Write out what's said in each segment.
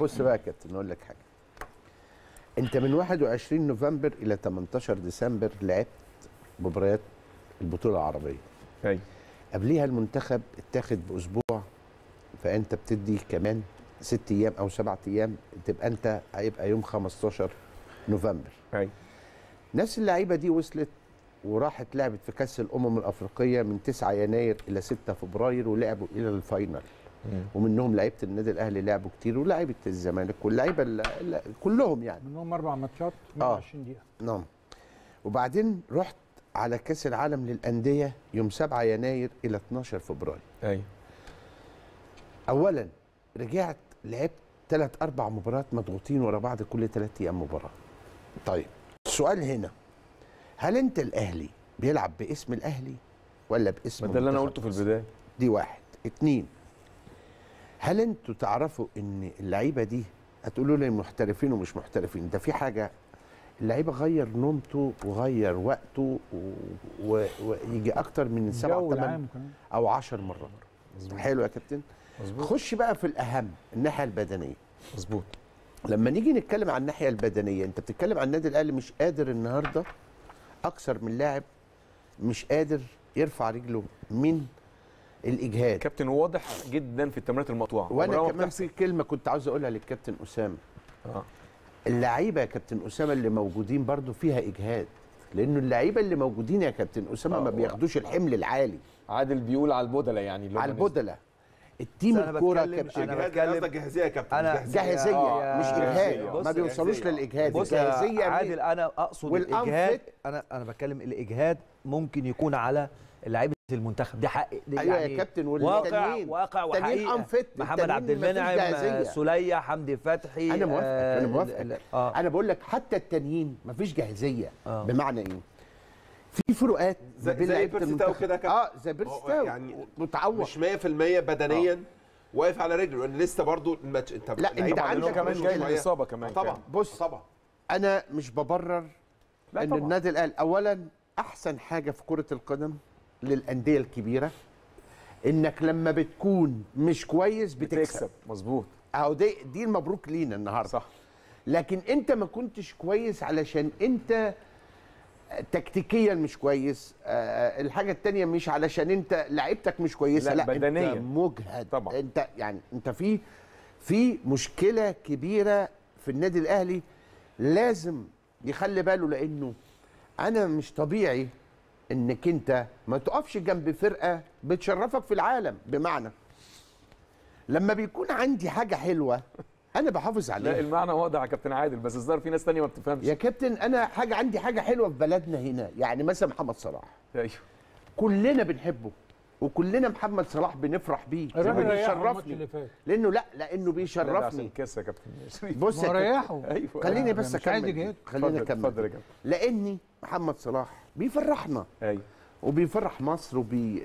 بص بقى يا كابتن أقول لك حاجة. أنت من 21 نوفمبر إلى 18 ديسمبر لعبت مباريات البطولة العربية. أيوه قبليها المنتخب اتاخد بأسبوع فأنت بتدي كمان ست أيام أو سبعة أيام تبقى أنت هيبقى يوم 15 نوفمبر. أيوه نفس اللعيبة دي وصلت وراحت لعبت في كأس الأمم الأفريقية من 9 يناير إلى 6 فبراير ولعبوا إلى ال final. ومنهم لعيبة النادي الأهلي لعبوا كتير ولاعيبه الزمالك واللعيبة ال- ال- كلهم يعني. منهم أربع ماتشات آه. 120 دقيقة. نعم. وبعدين رحت على كأس العالم للأندية يوم 7 يناير إلى 12 فبراير. أيوه اولا رجعت لعبت ثلاث أربع مباريات مضغوطين ورا بعض كل ثلاث أيام مباراة. طيب السؤال هنا هل أنت الأهلي بيلعب باسم الأهلي ولا باسم ده اللي أنا قلته في؟ البداية. دي واحد. اتنين هل أنتوا تعرفوا إن اللعيبة دي هتقولوا لي محترفين ومش محترفين؟ ده في حاجة. اللعيبة غير نومته وغير وقته و- و- ويجي أكتر من سبعة الجو ثمان العام كمان أو عشر مرات حلو يا كابتن؟ مظبوط. خش بقى في الأهم الناحية البدنية. مظبوط. لما نيجي نتكلم عن الناحية البدنية أنت بتتكلم عن النادي الأهلي مش قادر النهارده أكثر من لاعب مش قادر يرفع رجله من الإجهاد كابتن واضح جدا في التمريرات المقطوعه وأنا ما كمان. في كلمة كنت عاوز أقولها للكابتن أسامة آه اللعيبة يا كابتن أسامة اللي موجودين برضو فيها إجهاد لأنه اللعيبة اللي موجودين يا كابتن أسامة ما آه. بياخدوش الحمل العالي عادل بيقول على البدلة يعني على. البدلة التيم الكورة بتكلم- كابتن. اجهاد بتكلم- قصدك جاهزية يا كابتن مش جاهزية. آه، مش جاهزية. إجهاد. بص ما يا بيوصلوش جاهزية. للإجهاد. الجاهزية عادل أنا أقصد الإجهاد أنا أنا بتكلم الإجهاد ممكن يكون على لعيبة المنتخب. دي حق دي أيوه يا كابتن واقع واقع وحقيقه محمد عبد المنعم. آه، سلية حمدي فتحي أنا موافق آه، أنا ال- موافق ال- آه. أنا بقول لك حتى التانيين مفيش جاهزية آه. بمعنى إيه؟ في فروقات زي- بين زي بيرسي كده. آه زي بيرسي تاو. يعني متعور مش 100% بدنيا واقف على رجله. لأن لسه برضو الماتش انت لا، أنت لعيب عندك كمان. جاي من اصابه كمان طبعا. كان. بص طبعا. أنا مش ببرر لا إن طبعا. النادي الأهلي اولا أحسن حاجة في كرة القدم للأندية الكبيرة إنك لما بتكون مش كويس بتكسب. بتكسب. مظبوط. أهو دي دي المبروك لينا النهارده. صح. لكن أنت ما كنتش كويس علشان أنت تكتيكيا مش كويس آه الحاجة التانية مش علشان انت لعيبتك مش كويسة لا، لا, بدنياً. انت مجهد طبعاً. انت يعني انت في في مشكلة كبيرة في النادي الأهلي لازم يخلي باله لأنه أنا مش طبيعي إنك أنت ما تقفش جنب فرقة بتشرفك في العالم بمعنى لما بيكون عندي حاجة حلوة أنا بحافظ لا عليها. المعنى واضح يا كابتن عادل بس الظاهر في ناس تانية ما بتفهمش. يا كابتن أنا حاجة عندي حاجة حلوة في بلدنا هنا يعني مثلا محمد صلاح. أيوه. كلنا بنحبه وكلنا محمد صلاح بنفرح بيه. الراجل ريحه الماتش بيشرفني. اللي فات. لأنه لا لأنه بيشرفني. كاس يا كابتن بص يا ريحه أيوه. خليني بس أكمل. خليني أكمل. اتفضل يا كابتن. لأني محمد صلاح بيفرحنا. أيوه. وبيفرح مصر وبي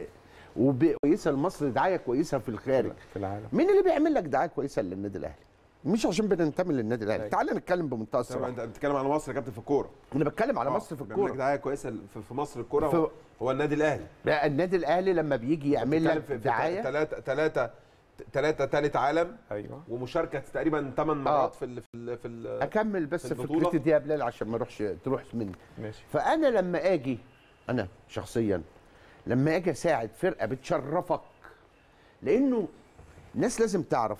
وبي- كويسه لمصر دعاية كويسة في الخارج. في العالم. مين اللي بيعمل لك دعاية كويسة للنادي الأهلي؟ مش عشان بننتمي للنادي الأهلي. أيوة. تعال نتكلم بمنتهى الصراحه أنت بتتكلم على مصر يا كابتن في الكورة. أنا بتكلم على آه، مصر في الكورة. دعاية كويسة في مصر الكورة في- هو, النادي الأهلي. لا، النادي الأهلي لما بيجي يعمل لك في دعاية. ثلاثة ثلاثة ثلاثة ثالث عالم أيوه. ومشاركة تقريبا ثمان مرات في ال في ال في ال أكمل بس. فكرتي دي يا بلال عشان ما أروحش تروح مني. ماشي. فأنا لما آجي أنا شخصيا لما آجي أساعد فرقة بتشرفك لأنه الناس لازم تعرف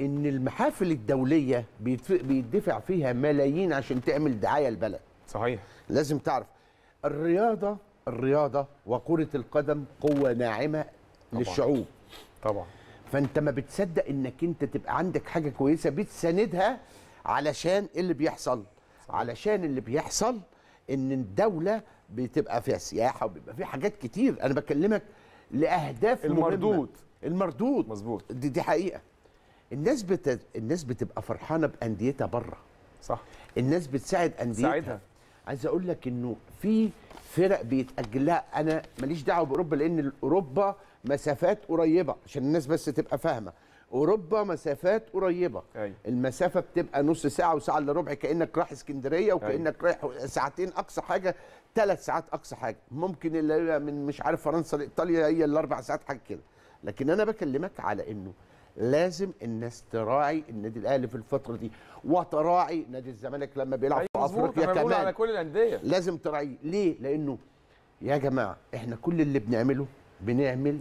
إن المحافل الدولية بيدفع فيها ملايين عشان تعمل دعاية البلد. صحيح. لازم تعرف الرياضة الرياضة وكرة القدم قوة ناعمة للشعوب. طبعا. فأنت ما بتصدق إنك أنت تبقى عندك حاجة كويسة بتساندها علشان اللي بيحصل. علشان اللي بيحصل إن الدولة بتبقى فيها سياحة وبيبقى فيها حاجات كتير. أنا بكلمك لأهداف مهمة. المردود. المردود. مظبوط. دي, دي حقيقة. الناس بت... الناس بتبقى فرحانة بأنديتها بره صح. الناس بتساعد أنديتها. تساعدها. عايز أقول لك إنه في فرق بيتأجل لها. أنا ماليش دعوة بأوروبا لأن أوروبا مسافات قريبة عشان الناس بس تبقى فاهمة. أوروبا مسافات قريبة. أيوة. المسافة بتبقى نص ساعة وساعة إلا ربع كأنك رايح اسكندرية وكأنك رايح ساعتين أقصى حاجة ثلاث ساعات أقصى حاجة. ممكن اللي من مش عارف فرنسا لإيطاليا هي الأربع ساعات حاجة كده. لكن أنا بكلمك على إنه لازم الناس تراعي النادي الأهلي في الفترة دي وتراعي نادي الزمالك لما بيلعب أيوة في أفريقيا بقول على كمان. كل الأندية. لازم تراعيه ليه؟ لأنه يا جماعة إحنا كل اللي بنعمله بنعمل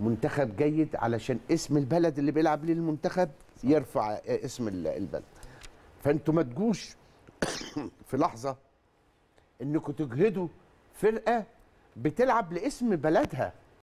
منتخب جيد علشان اسم البلد اللي بيلعب ليه المنتخب يرفع اسم ال- البلد. فأنتوا ما تجوش في لحظة انكم تجهدوا فرقة بتلعب لاسم بلدها.